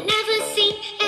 never seen